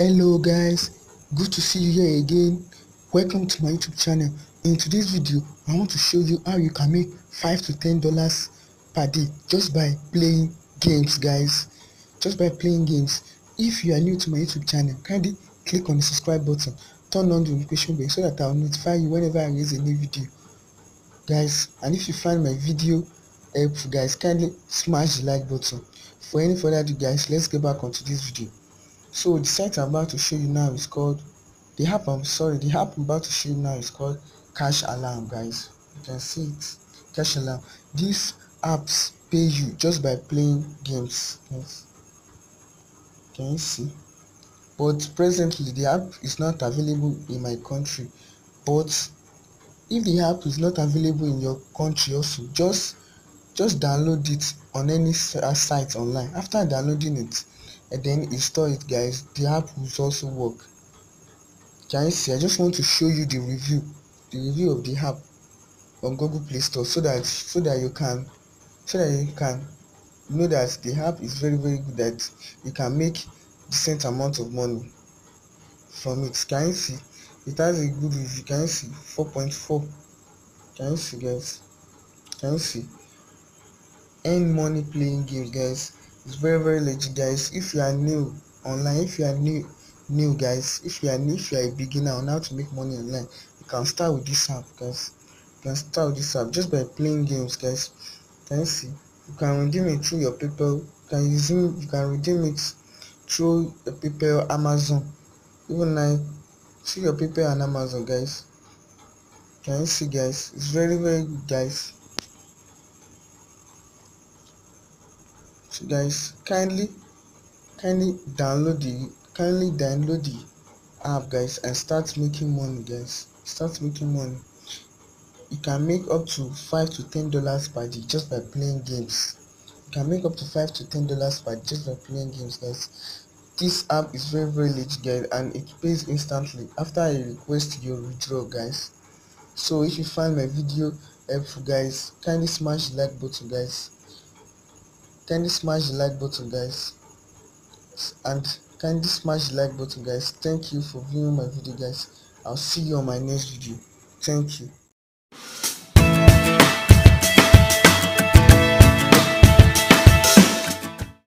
hello guys. Good to see you here again. Welcome to my youtube channel. In today's video i want to show you how you can make five to ten dollars per day just by playing games guys. Just by playing games. If you are new to my youtube channel kindly click on the subscribe button. Turn on the notification bell so that i'll notify you whenever i release a new video. Guys and if you find my video helpful guys kindly smash the like button. For any further ado guys let's get back onto this video so the site i'm about to show you now is called the app i'm sorry the app i'm about to show you now is called cash alarm guys. You can see it. Cash alarm. These apps pay you just by playing games. Yes. Can you see? But presently the app is not available in my country. But if the app is not available in your country also just just download it on any site online. After downloading it and then install it guys. The app will also work. Can you see i just want to show you the review the review of the app on google play store so that so that you can so that you can know that the app is very very good that you can make decent amount of money from it. Can you see it has a good review. Can you see 4.4 can you see guys can you see earn money playing games guys it's very very legit guys. If you are new online if you are new new guys if you are new if you are a beginner on how to make money online you can start with this app guys. You can start with this app just by playing games guys. Can you see? You can redeem it through your paypal. You can use you can redeem it through your paypal amazon. Even like through your paypal and amazon guys. Can you see guys? It's very very good guys so guys kindly kindly download the kindly download the app guys and start making money guys. Start making money. You can make up to five to ten dollars per day just by playing games. You can make up to five to ten dollars per day just by playing games guys. This app is very very legit guys and it pays instantly after a request your withdrawal guys. So if you find my video helpful guys kindly smash the like button guys kindly smash the like button guys. And kindly smash the like button guys. Thank you for viewing my video guys. I'll see you on my next video. Thank you